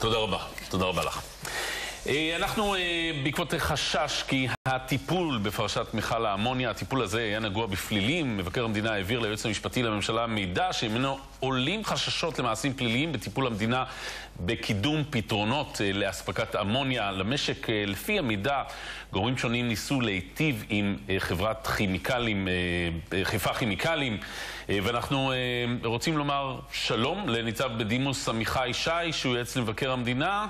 תודה רבה, תודה רבה לך. אה, אנחנו אה, בעקבות חשש כי הטיפול בפרשת מכל האמוניה, הטיפול הזה היה נגוע בפלילים. מבקר המדינה העביר ליועץ המשפטי לממשלה מידע שממנו עולים חששות למעשים פליליים בטיפול המדינה בקידום פתרונות אה, לאספקת אמוניה למשק. לפי המידע, גורמים שונים ניסו להיטיב עם חברת כימיקלים, חיפה כימיקלים, ואנחנו רוצים לומר שלום לניצב בדימוס עמיחי שי, שהוא יועץ למבקר המדינה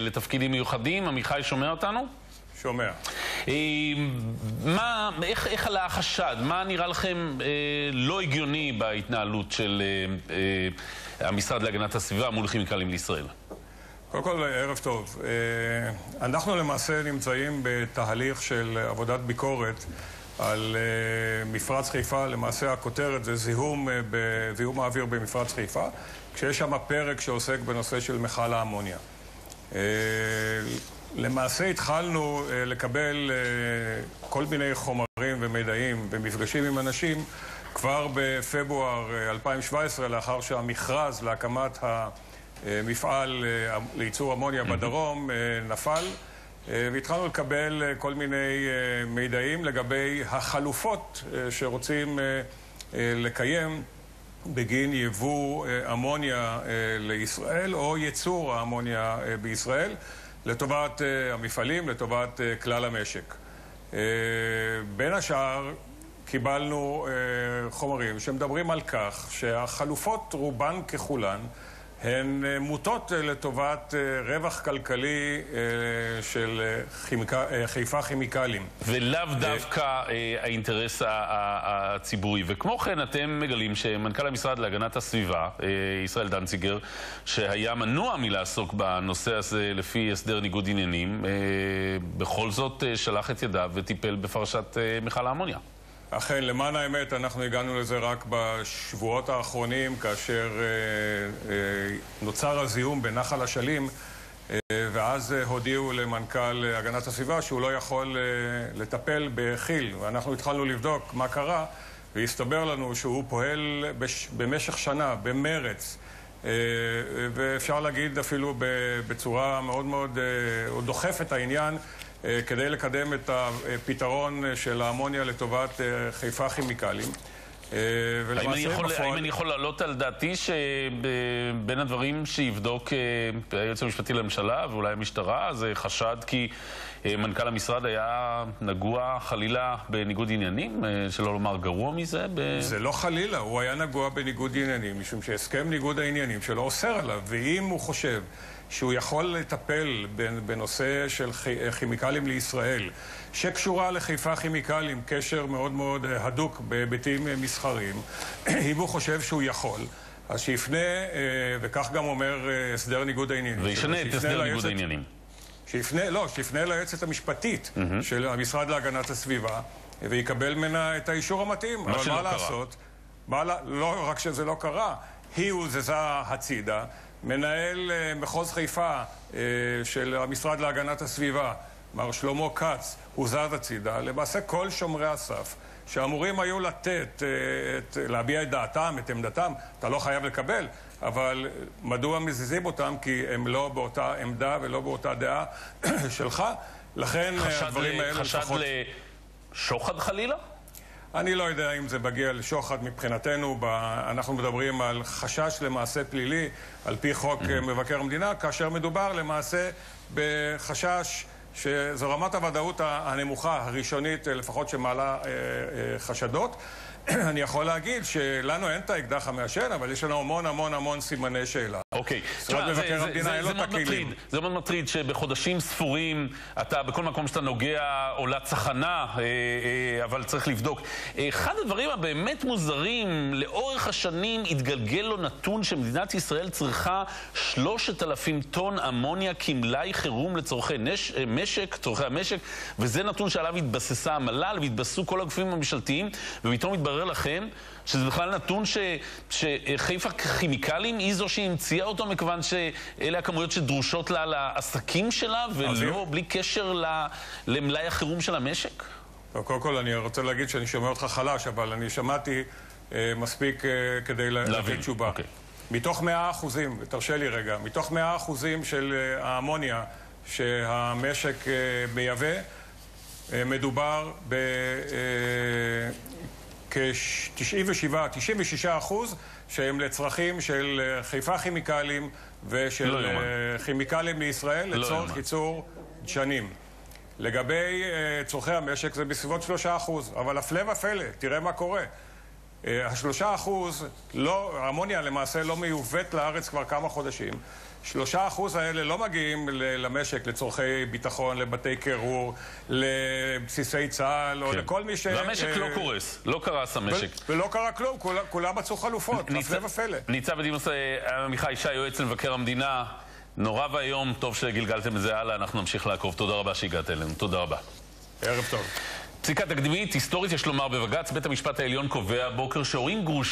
לתפקידים מיוחדים. עמיחי שומע אותנו? שומע. אה, מה, איך, איך עלה החשד? מה נראה לכם אה, לא הגיוני בהתנהלות של אה, אה, המשרד להגנת הסביבה מול כימיקלים לישראל? קודם כל, ערב טוב. אה, אנחנו למעשה נמצאים בתהליך של עבודת ביקורת על אה, מפרץ חיפה. למעשה הכותרת זה זיהום, זיהום האוויר במפרץ חיפה, כשיש שם פרק שעוסק בנושא של מכל האמוניה. אה, למעשה התחלנו אה, לקבל אה, כל מיני חומרים ומידעים ומפגשים עם אנשים כבר בפברואר 2017, לאחר שהמכרז להקמת המפעל לייצור אמוניה בדרום נפל, והתחלנו לקבל כל מיני מידעים לגבי החלופות שרוצים לקיים בגין יבוא אה, אמוניה אה, לישראל או ייצור האמוניה אה, בישראל לטובת המפעלים, לטובת כלל המשק. בין השאר קיבלנו חומרים שמדברים על כך שהחלופות רובן ככולן הן אה, מוטות אה, לטובת אה, רווח כלכלי של חיפה כימיקלים. ולאו דווקא האינטרס הציבורי. וכמו כן, אתם מגלים שמנכ"ל המשרד להגנת הסביבה, ישראל דנציגר, שהיה מנוע מלעסוק בנושא הזה לפי הסדר ניגוד עניינים, בכל זאת שלח את ידיו וטיפל בפרשת מכל האמוניה. אכן, למען האמת, אנחנו הגענו לזה רק בשבועות האחרונים, כאשר אה, אה, נוצר הזיהום בנחל אשלים, אה, ואז אה, הודיעו למנכ"ל הגנת הסביבה שהוא לא יכול אה, לטפל בכי"ל, ואנחנו התחלנו לבדוק מה קרה, והסתבר לנו שהוא פועל בש, במשך שנה, במרץ, אה, ואפשר להגיד אפילו בצורה מאוד מאוד, אה, הוא דוחף את העניין אה, כדי לקדם את הפתרון של האמוניה לטובת אה, חיפה כימיקלים. אה, האם אני, יכול, בפועל... האם אני יכול להעלות על דעתי שבין הדברים שיבדוק היועץ המשפטי לממשלה ואולי המשטרה זה חשד כי מנכ"ל המשרד היה נגוע חלילה בניגוד עניינים, שלא לומר גרוע מזה? ב... זה לא חלילה, הוא היה נגוע בניגוד עניינים משום שהסכם ניגוד העניינים שלו אוסר עליו ואם הוא חושב שהוא יכול לטפל בנושא של כימיקלים לישראל, שקשורה לחיפה כימיקלים, קשר מאוד מאוד אה, הדוק בהיבטים אה, מסחריים, אם הוא חושב שהוא יכול. אז שיפנה, אה, וכך גם אומר הסדר ניגוד העניינים. וישנה את הסדר ניגוד העניינים. שיפנה, לא, שיפנה ליועצת המשפטית mm-hmm. של המשרד להגנת הסביבה, ויקבל ממנה את האישור המתאים. מה שלא מה קרה. לעשות? מה, לא רק שזה לא קרה, היא הוזזה הצידה. מנהל אה, מחוז חיפה אה, של המשרד להגנת הסביבה, מר שלמה כץ, הוזז הצידה. למעשה כל שומרי הסף שאמורים היו לתת, אה, את, להביע את דעתם, את עמדתם, אתה לא חייב לקבל, אבל מדוע מזיזים אותם? כי הם לא באותה עמדה ולא באותה דעה שלך. לכן הדברים האלה לפחות... חשד לשוחד חלילה? אני לא יודע אם זה מגיע לשוחד מבחינתנו, אנחנו מדברים על חשש למעשה פלילי על פי חוק mm-hmm. מבקר המדינה, כאשר מדובר למעשה בחשש שזו רמת הוודאות הנמוכה, הראשונית לפחות, שמעלה אה, אה, חשדות. אני יכול להגיד שלנו אין את האקדח המעשן, אבל יש לנו המון המון המון סימני שאלה. אוקיי. משרד מבקר המדינה אין לו את הכלים. זה מאוד מטריד שבחודשים ספורים אתה, בכל מקום שאתה נוגע, עולה צחנה, אה, אה, אבל צריך לבדוק. אחד הדברים הבאמת מוזרים, לאורך השנים התגלגל לו נתון שמדינת ישראל צריכה 3,000 טון אמוניה כמלאי חירום לצורכי נש, אה, משק, צורכי המשק, וזה נתון שעליו התבססה המל"ל והתבססו כל הגופים הממשלתיים, ופתאום התברר לכם שזה בכלל נתון ש, שחיפה כימיקלים היא זו שהמציאה אותו, מכיוון שאלה הכמויות שדרושות לה לעסקים שלה, ולא, בלי קשר למלאי החירום של המשק? טוב, קודם כל אני רוצה להגיד שאני שומע אותך חלש, אבל אני שמעתי אה, מספיק אה, כדי לתת תשובה. Okay. אוקיי. מתוך 100 אחוזים, תרשה לי רגע, מתוך 100 אחוזים של אה, האמוניה שהמשק אה, מייבא, אה, מדובר בכ-97, 96 אחוז שהם לצרכים של חיפה כימיקלים ושל לא. כימיקלים לישראל לא לצורך יאומן. ייצור דשנים. לגבי אה, צורכי המשק זה בסביבות 3 אחוז, אבל הפלא ופלא, תראה מה קורה. אה, השלושה אחוז, לא, האמוניה למעשה לא מיובאת לארץ כבר כמה חודשים. שלושה אחוז האלה לא מגיעים למשק לצורכי ביטחון, לבתי קירור, לבסיסי צה"ל, או כן. לכל מי ש... והמשק אה, לא קורס, לא קרס המשק. ו- ולא קרה כלום, כולם, כולם מצאו חלופות, הפלא ופלא. ניצב בדימוס אה, עמיחי שי, יועץ למבקר המדינה, נורא ואיום, טוב שגלגלתם את זה הלאה, אנחנו נמשיך לעקוב. תודה רבה שהגעת אלינו, תודה רבה. ערב טוב. פסיקה תקדימית, היסטורית יש לומר בבג"ץ, בית המשפט העליון קובע הבוקר שהורים גרושים